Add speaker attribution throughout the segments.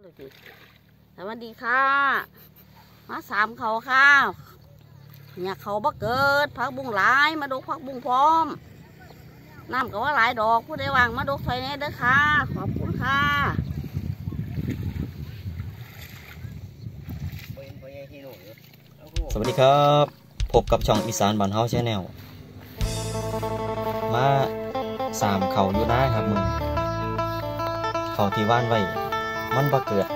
Speaker 1: สวัสดีค่ะ มาสามเขาค่ะเนี่ยเขาบ่เกิดพักบุ้งหลายมาดูพักบุ้งพร้อมน้ำก็ว่าหลายดอกผู้ใดวางมาดูไฟแน่เด้อค่ะ ขอบคุณค่ะ
Speaker 2: สวัสดีครับ พบกับช่องอีสานบ้านเฮาแชนแนลมาสามเขาอยู่หน้าครับมึงเขาที่ว่านไว้ มันบ่เกิด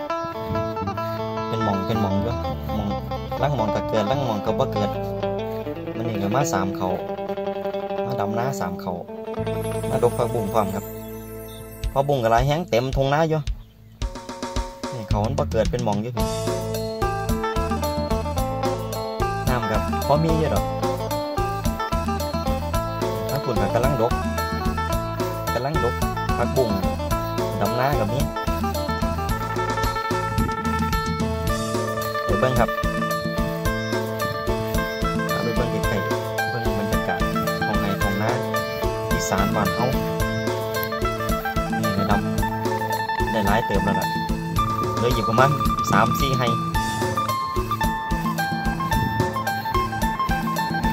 Speaker 2: เป็นหมองเป็นหมองอยู่หมองลังหมองก็เกิดลังหมองก็บ่เกิด มันนี่ก็มาสามเขามาดำหน้าสามเขามาดกผักบุ้งพร้อมครับผักบุ้งก็หลายแห้งเต็มทงหน้าอยู่นี่เขามันบ่เกิดเป็นหมองอยู่พี่น้ำกับพอมีอยู่ดอกถ้าคุณก็กำลังดกกำลังดกผักบุ้งดำหน้ากับนี้ เดี๋ยวเบิ้งครับเอาไปเบิ้งไกลๆเบิ้งบรรยากาศของไงของน้าอีสานบ้านเฮานี่ก็ดำได้หลายเติมแล้วล่ะเลือยู่ประมาณสามสี่ไฮ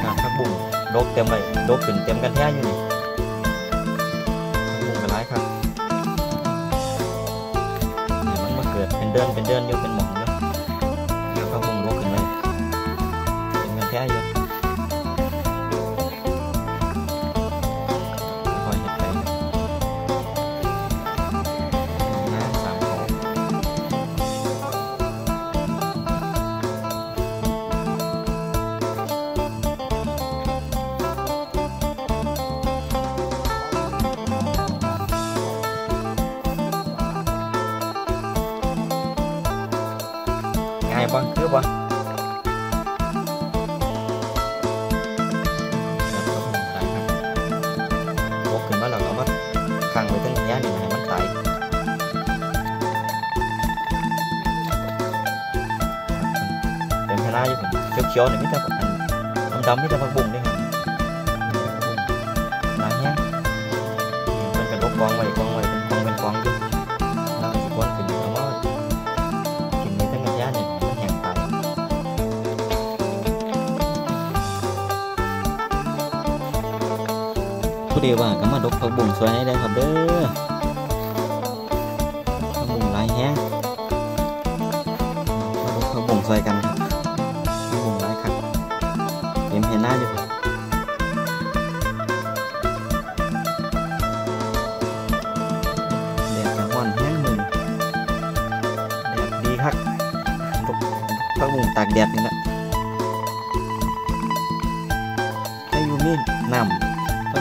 Speaker 2: อ่าผักบุ้งดกเต็มเลยดกขึ้นเต็มกันแท้อยู่นี่บุ้งกันร้ายครับนี่มันมาเกิดเป็นเดือนเป็นเดือนอยู่เป็นหมอ เต็มกันแขังไว้ตั้งย่านนี่ให้มันตายเป็นพลาอยู่ผมเขียวๆนี่มีแต่อันดำๆมีแต่ผักบุ้งนี่ครับหลายแฮงมันก็ลกกองไว้กองไว้เป็นกองเป็นกองอยู่แล้วสิควรขึ้นเอามา ผู้เดียวว่าก็มาดกผักบุ้งสวยให้ได้ครับเด้อผักบุ้งหลายแห้งมาดกผักบุ้งสวยกันครับผักบุ้งหลายครับเต็มเห็นหน้าอยู่ครับแดดจะร้อนแห้งมือแดดดีครับตกพักบุ้งตากแดดนี่แหละให้ยู่นี่น้ำ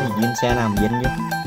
Speaker 2: ก็ได้ยืน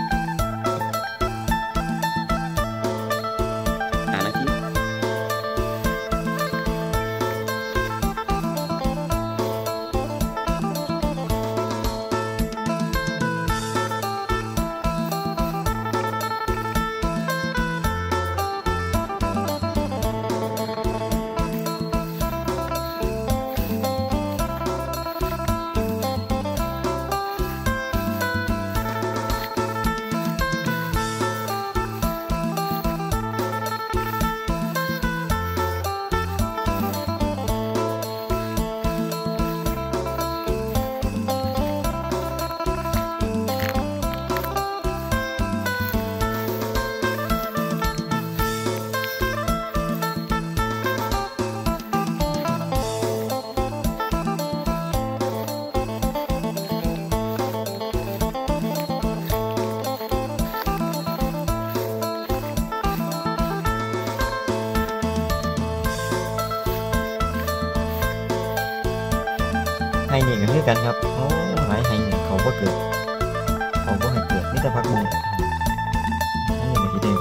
Speaker 2: ให้นี่ก็คือกันครับโอ้หลายให้นี่เขาบ่เกิดเขาบ่ให้เกิดมีแต่พักบุ้งอันนี้ก็สิได้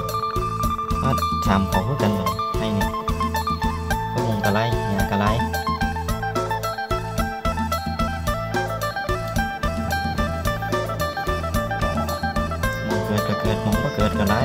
Speaker 2: มาชามเขาคือกันเลยให้นี่พักบุ้งกะไรหญ้ากะไรมองเกิดก็เกิดมองบ่เกิดก็ไร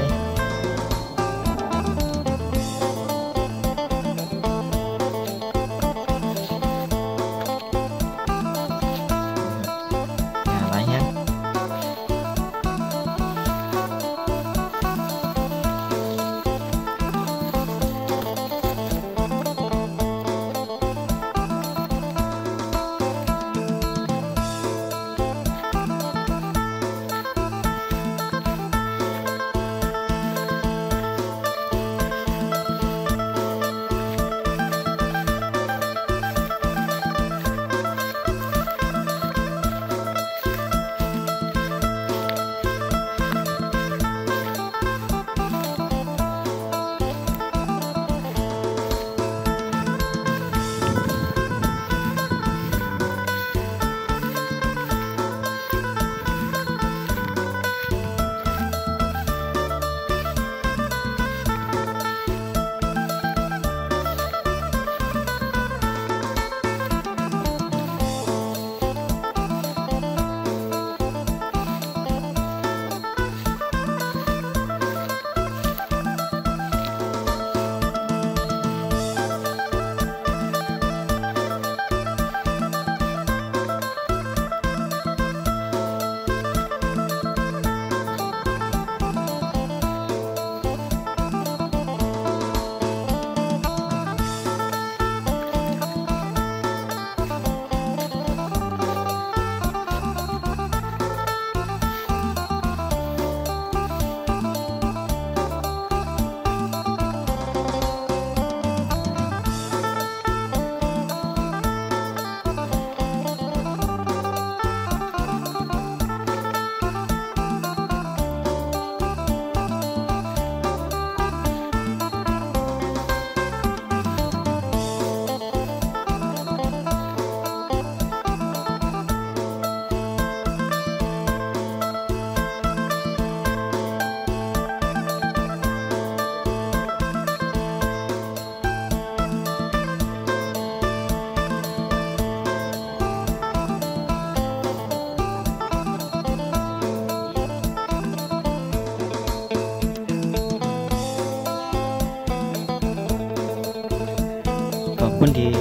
Speaker 2: อบคุณที่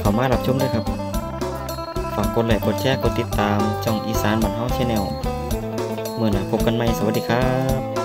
Speaker 2: เข้ามารับชมด้วยครับ ฝากกดไลค์กดแชร์กดติดตามช่องอีสานบันเฮาชแนลเมื่อหน้าพบกันใหม่สวัสดีครับ